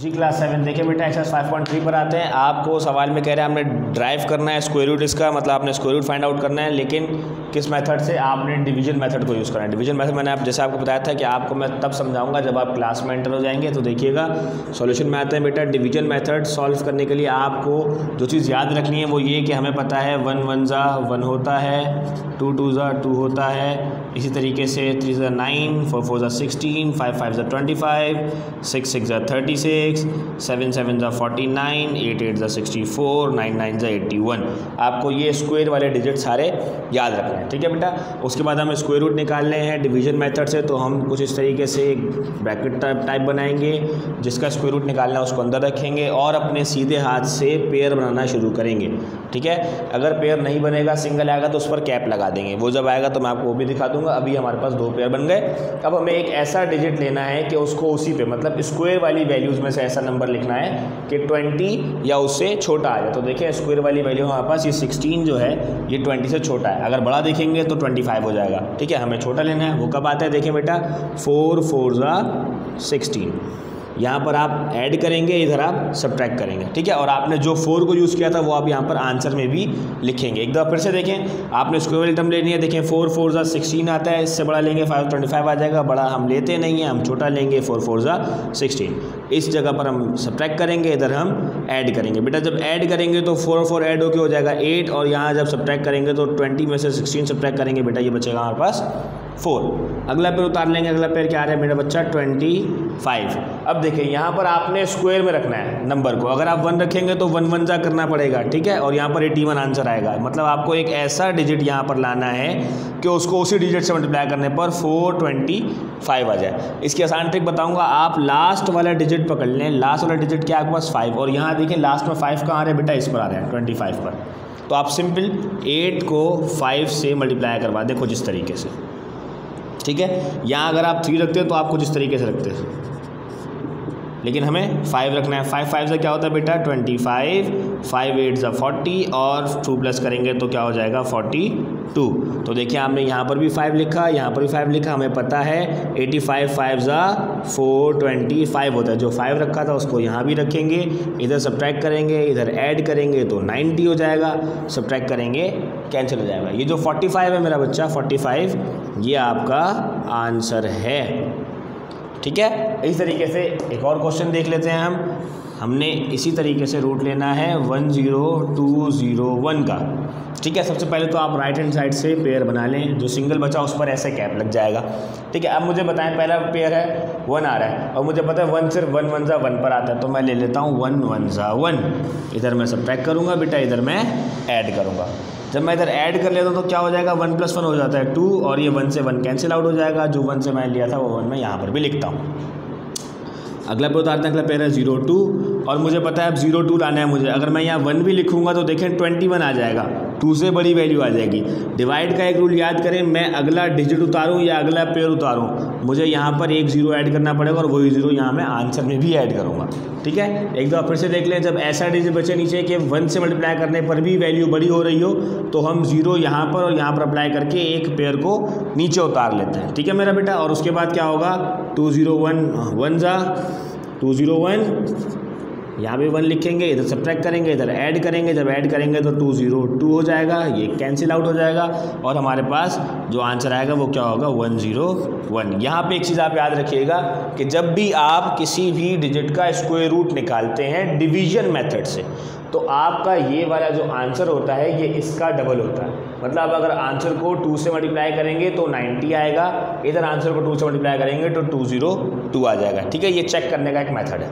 जी class seven देखिए बेटा exercise five point three पर आते हैं। आपको सवाल में कह रहे हैं हमने ड्राइव करना है स्क्वायर रूट इसका मतलब आपने स्क्वायर रूट फाइंड आउट करना है, लेकिन किस मेथड से आपने डिवीज़न मेथड को यूज़ करना है? डिवीज़न मेथड मैंने आप, जैसे आपको बताया था कि आपको मैं तब समझाऊँगा जब आप क्लास में एंटर हो जाएँगे तो देखिएगा सॉल्यूशन में आते हैं बेटा डिवीज़न मैथड सॉल्व करने के लिए आपको जो चीज़ याद रखनी है, वो ये कि हमें पता है वन वन ज़ा वन होता है टू टू ज़ा टू होता है। इसी तरीके से थ्री ज़ा नाइन फोर फोर ज़ा सिक्सटीन फाइव फाइव ज़ा ट्वेंटी फाइव सिक्स सिक्स ज़ा थर्टी सिक्स सेवन सेवन ज़ा फोर्टी नाइन एट एट ज़ा सिक्सटी फोर नाइन नाइन ज़ा एट्टी वन आपको ये स्क्वायर वाले डिजिट सारे याद रखने हैं। ठीक है बेटा? उसके बाद हमें स्क्वायर रूट निकालने हैं डिवीज़न मेथड से तो हम कुछ इस तरीके से एक ब्रैकेट टाइप टाइप बनाएँगे, जिसका स्क्वायर रूट निकालना है, उसको अंदर रखेंगे और अपने सीधे हाथ से पेयर बनाना शुरू करेंगे। ठीक है? अगर पेयर नहीं बनेगा सिंगल आएगा तो उस पर कैप लगा देंगे। वो जब आएगा तो मैं आपको वो भी दिखा दूँगा। अभी हमारे पास दो पेयर बन गए। अब हमें एक ऐसा डिजिट लेना है कि उसको उसी पे मतलब स्क्वेयर वाली वैल्यूज़ में से ऐसा नंबर लिखना है कि 20 या उससे छोटा आ जाए। तो देखिए, स्क्वायर वाली वैल्यू हमारे पास, ये 16 जो है, ये 20 से छोटा है। अगर बड़ा देखेंगे तो 25 हो जाएगा। ठीक है, हमें छोटा लेना है, वो कब आता है? देखें बेटा, फोर फोर ज़ा सिक्सटीन। यहाँ पर आप ऐड करेंगे, इधर आप सब्ट्रैक्ट करेंगे, ठीक है? और आपने जो फोर को यूज़ किया था, वो आप यहाँ पर आंसर में भी लिखेंगे। एक दफ़ा फिर से देखें, आपने स्क्वेयर टर्म लेनी है, देखें फोर फोर ज़ा सिक्सटीन आता है, इससे बड़ा लेंगे फाइव ट्वेंटी फाइव आ जाएगा, बड़ा हम लेते नहीं हैं, हम छोटा लेंगे फोर फोर ज़ा सिक्सटीन इस जगह पर हम सब्ट्रैक्ट करेंगे, इधर हम ऐड करेंगे। बेटा, जब ऐड करेंगे तो फोर फोर ऐड होकर हो जाएगा एट और यहाँ जब सब्ट्रैक्ट करेंगे तो ट्वेंटी में से सिक्सटीन सब्ट्रैक्ट करेंगे। बेटा, ये बचेगा हमारे पास फोर। अगला पेड़ उतार लेंगे, अगला पेड़ क्या आ रहा है मेरा बच्चा? Twenty five. अब देखिए, यहाँ पर आपने स्क्वायर में रखना है नंबर को। अगर आप वन रखेंगे तो वन वन जा करना पड़ेगा, ठीक है? और यहाँ पर एटी वन आंसर आएगा। मतलब आपको एक ऐसा डिजिट यहाँ पर लाना है कि उसको उसी डिजिट से मल्टीप्लाई करने पर फोर ट्वेंटी फाइव आ जाए। इसकी आसान ट्रिक बताऊँगा, आप लास्ट वाला डिजिट पकड़ लें। लास्ट वाला डिजिट क्या आपके पास फाइव और यहाँ देखिए लास्ट में फाइव कहाँ आ रहे हैं बेटा? इस पर आ रहे हैं ट्वेंटी फाइव पर। तो आप सिंपल एट को फाइव से मल्टीप्लाई करवा। दें कुछ इस तरीके से। ठीक है? यहाँ अगर आप थ्री रखते हैं तो आप कुछ इस तरीके से रखते हैं। लेकिन हमें फाइव रखना है। फाइव फाइव से क्या होता है बेटा? ट्वेंटी फाइव फाइव एट ज़ा फोर्टी और टू प्लस करेंगे तो क्या हो जाएगा? फोर्टी टू तो देखिए आपने यहाँ पर भी फाइव लिखा, यहाँ पर भी फाइव लिखा। हमें पता है एटी फाइव फाइव ज़ा फोर ट्वेंटी फाइव होता है। जो फाइव रखा था उसको यहाँ भी रखेंगे, इधर सब्ट्रैक्ट करेंगे, इधर ऐड करेंगे तो नाइन्टी हो जाएगा। सब्ट्रैक्ट करेंगे कैंसिल हो जाएगा। ये जो फोर्टी फाइव है मेरा बच्चा फोर्टी फाइव ये आपका आंसर है। ठीक है? इस तरीके से एक और क्वेश्चन देख लेते हैं हम। हमने इसी तरीके से रूट लेना है one zero two zero one का। ठीक है, सबसे पहले तो आप राइट हैंड साइड से पेयर बना लें, जो सिंगल बचा उस पर ऐसे कैप लग जाएगा। ठीक है, अब मुझे बताएँ, पहला पेयर है वन आ रहा है। और मुझे पता है वन सिर्फ़ वन वन ज़ा वन पर आता है तो मैं ले लेता हूँ वन वन ज़ा वन इधर मैं सब पैक करूँगा, बेटा, इधर मैं ऐड करूँगा। जब मैं इधर ऐड कर लेता हूँ तो क्या हो जाएगा वन प्लस वन हो जाता है टू और ये वन से वन कैंसिल आउट हो जाएगा। जो वन से मैं लिया था, वो वन मैं यहाँ पर भी लिखता हूँ। अगला पे उतारते हैं, अगला पेयर है ज़ीरो टू और मुझे पता है अब ज़ीरो टू लाना है मुझे। अगर मैं यहाँ वन भी लिखूँगा तो देखें ट्वेंटी वन आ जाएगा। टू से बड़ी वैल्यू आ जाएगी। डिवाइड का एक रूल याद करें, मैं अगला डिजिट उतारूँ या अगला पेयर उतारूँ? मुझे यहाँ पर एक ज़ीरो ऐड करना पड़ेगा और वही ज़ीरो यहाँ मैं आंसर में भी ऐड करूँगा। ठीक है? एक दो फिर से देख लें, जब ऐसा डिजिट बचे नीचे कि वन से मल्टीप्लाई करने पर भी वैल्यू बड़ी हो रही हो तो हम ज़ीरो यहाँ पर और यहाँ पर अप्लाई करके एक पेयर को नीचे उतार लेते हैं। ठीक है मेरा बेटा? और उसके बाद क्या होगा? टू ज़ीरो वन वन ज़ा टू ज़ीरो वन यहाँ भी वन लिखेंगे, इधर सब्ट्रैक्ट करेंगे, इधर ऐड करेंगे, जब ऐड करेंगे तो टू ज़ीरो टू हो जाएगा, ये कैंसिल आउट हो जाएगा और हमारे पास जो आंसर आएगा वो क्या होगा? वन ज़ीरो वन यहाँ पर एक चीज़ आप याद रखिएगा कि जब भी आप किसी भी डिजिट का स्क्वायर रूट निकालते हैं डिवीज़न मेथड से तो आपका ये वाला जो आंसर होता है, ये इसका डबल होता है। मतलब अगर आंसर को टू से मल्टीप्लाई करेंगे तो 90 आएगा, इधर आंसर को टू से मल्टीप्लाई करेंगे तो टू ज़ीरो टू आ जाएगा। ठीक है? ये चेक करने का एक मेथड है।